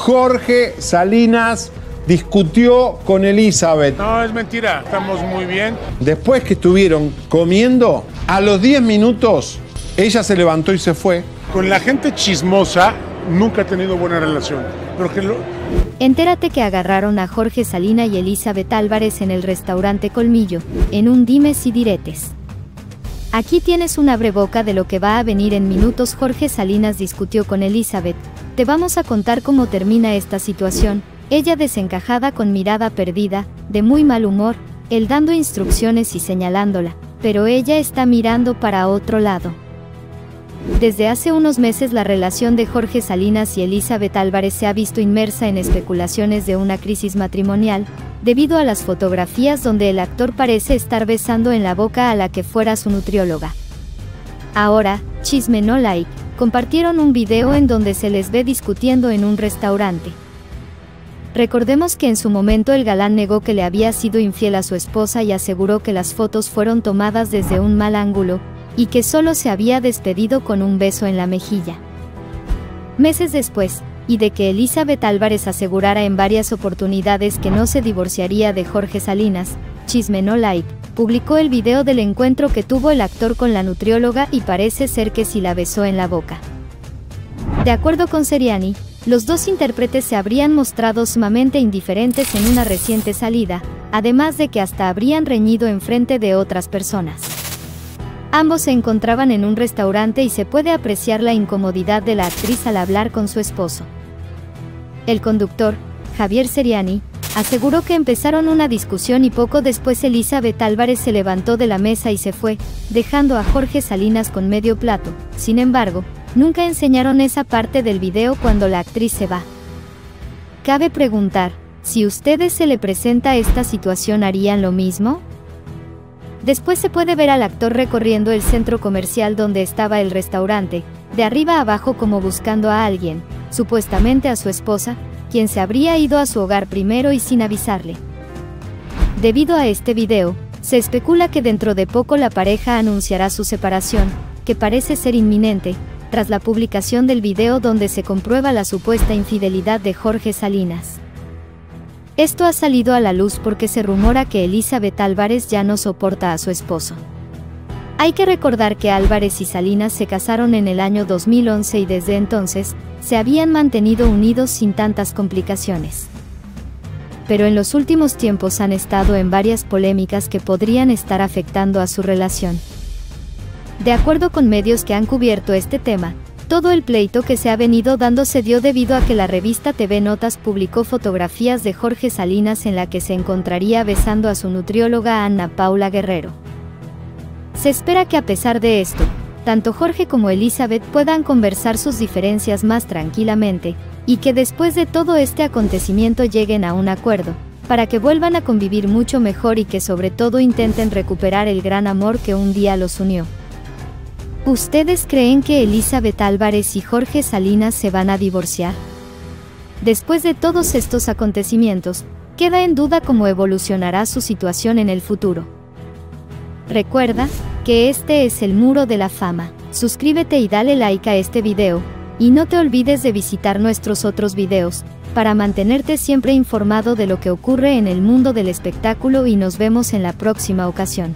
Jorge Salinas discutió con Elizabeth. No, es mentira, estamos muy bien. Después que estuvieron comiendo, a los 10 minutos, ella se levantó y se fue. Con la gente chismosa nunca he tenido buena relación. Pero que lo... Entérate que agarraron a Jorge Salina y Elizabeth Álvarez en el restaurante Colmillo, en un dimes y diretes. Aquí tienes un abreboca de lo que va a venir en minutos. Jorge Salinas discutió con Elizabeth. Te vamos a contar cómo termina esta situación. Ella desencajada con mirada perdida, de muy mal humor, él dando instrucciones y señalándola, pero ella está mirando para otro lado. Desde hace unos meses la relación de Jorge Salinas y Elizabeth Álvarez se ha visto inmersa en especulaciones de una crisis matrimonial, debido a las fotografías donde el actor parece estar besando en la boca a la que fuera su nutrióloga. Ahora, Chisme No Like, compartieron un video en donde se les ve discutiendo en un restaurante. Recordemos que en su momento el galán negó que le había sido infiel a su esposa y aseguró que las fotos fueron tomadas desde un mal ángulo, y que solo se había despedido con un beso en la mejilla. Meses después, y de que Elizabeth Álvarez asegurara en varias oportunidades que no se divorciaría de Jorge Salinas, Chisme No Like, publicó el video del encuentro que tuvo el actor con la nutrióloga y parece ser que sí la besó en la boca. De acuerdo con Seriani, los dos intérpretes se habrían mostrado sumamente indiferentes en una reciente salida, además de que hasta habrían reñido en frente de otras personas. Ambos se encontraban en un restaurante y se puede apreciar la incomodidad de la actriz al hablar con su esposo. El conductor, Javier Seriani, aseguró que empezaron una discusión y poco después Elizabeth Álvarez se levantó de la mesa y se fue, dejando a Jorge Salinas con medio plato. Sin embargo, nunca enseñaron esa parte del video cuando la actriz se va. Cabe preguntar, si ustedes se le presenta esta situación harían lo mismo? Después se puede ver al actor recorriendo el centro comercial donde estaba el restaurante, de arriba abajo como buscando a alguien, supuestamente a su esposa, quien se habría ido a su hogar primero y sin avisarle. Debido a este video, se especula que dentro de poco la pareja anunciará su separación, que parece ser inminente, tras la publicación del video donde se comprueba la supuesta infidelidad de Jorge Salinas. Esto ha salido a la luz porque se rumora que Elizabeth Álvarez ya no soporta a su esposo. Hay que recordar que Álvarez y Salinas se casaron en el año 2011 y desde entonces, se habían mantenido unidos sin tantas complicaciones. Pero en los últimos tiempos han estado en varias polémicas que podrían estar afectando a su relación. De acuerdo con medios que han cubierto este tema, todo el pleito que se ha venido dando se dio debido a que la revista TV Notas publicó fotografías de Jorge Salinas en la que se encontraría besando a su nutrióloga Ana Paula Guerrero. Se espera que a pesar de esto, tanto Jorge como Elizabeth puedan conversar sus diferencias más tranquilamente, y que después de todo este acontecimiento lleguen a un acuerdo, para que vuelvan a convivir mucho mejor y que sobre todo intenten recuperar el gran amor que un día los unió. ¿Ustedes creen que Elizabeth Álvarez y Jorge Salinas se van a divorciar? Después de todos estos acontecimientos, queda en duda cómo evolucionará su situación en el futuro. Recuerda que este es el muro de la fama. Suscríbete y dale like a este video, y no te olvides de visitar nuestros otros videos, para mantenerte siempre informado de lo que ocurre en el mundo del espectáculo y nos vemos en la próxima ocasión.